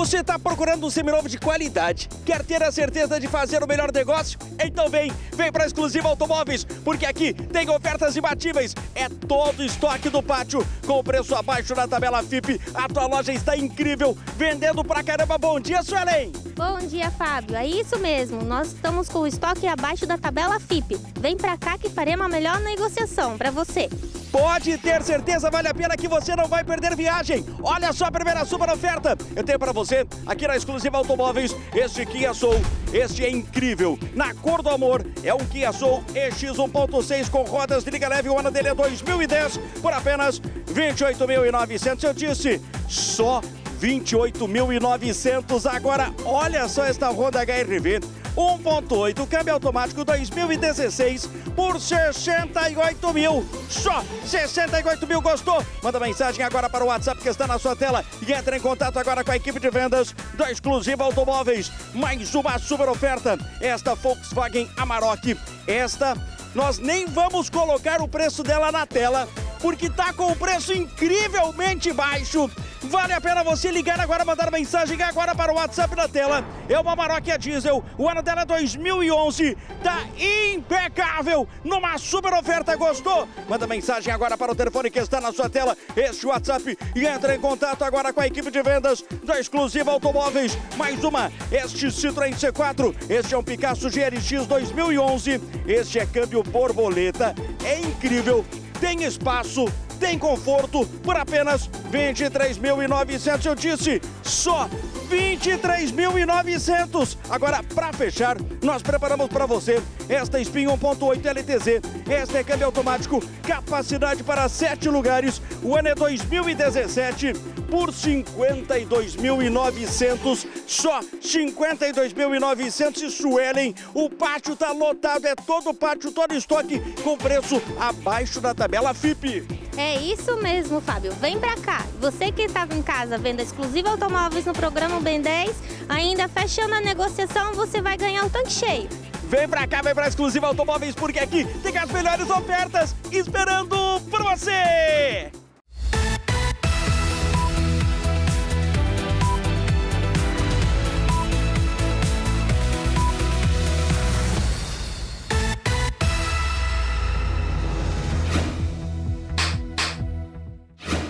Você está procurando um seminovo de qualidade? Quer ter a certeza de fazer o melhor negócio? Então vem, vem para Exclusiva Automóveis, porque aqui tem ofertas imbatíveis. É todo estoque do pátio, com preço abaixo da tabela FIP. A tua loja está incrível, vendendo pra caramba. Bom dia, Suelen! Bom dia, Fábio. É isso mesmo, nós estamos com o estoque abaixo da tabela FIP. Vem pra cá que faremos a melhor negociação para você. Pode ter certeza, vale a pena que você não vai perder viagem. Olha só a primeira super oferta. Eu tenho para você, aqui na Exclusiva Automóveis, este Kia Soul. Este é incrível. Na cor do amor, é um Kia Soul EX 1.6 com rodas de liga leve. O ano dele é 2010, por apenas 28.900. Eu disse, só 28.900. Agora, olha só esta Honda HRV 1.8, câmbio automático 2016 por 68 mil. Só 68 mil, gostou? Manda mensagem agora para o WhatsApp que está na sua tela e entre em contato agora com a equipe de vendas da Exclusiva Automóveis. Mais uma super oferta, esta Volkswagen Amarok. Esta, nós nem vamos colocar o preço dela na tela, porque está com o preço incrivelmente baixo. Vale a pena você ligar agora, mandar mensagem agora para o WhatsApp da tela. É uma Maroc a diesel, o ano dela é 2011, tá impecável, numa super oferta, gostou? Manda mensagem agora para o telefone que está na sua tela, este WhatsApp, e entre em contato agora com a equipe de vendas da Exclusiva Automóveis. Mais uma, este Citroën C4, este é um Picasso GRX 2011, este é câmbio borboleta, é incrível, tem espaço, tem conforto por apenas 23.900. Eu disse, só 23.900. Agora, para fechar, nós preparamos para você esta Spin 1.8 LTZ. Este é câmbio automático, capacidade para sete lugares. O ano é 2017 por 52.900. Só 52.900 e Suelen. O pátio tá lotado, é todo o pátio, todo estoque com preço abaixo da tabela FIP. É isso mesmo, Fábio. Vem pra cá. Você que estava em casa vendo exclusiva automóveis no programa Ben 10, ainda fechando a negociação, você vai ganhar um tanque cheio. Vem pra cá, vem pra Exclusiva Automóveis, porque aqui tem as melhores ofertas esperando por você!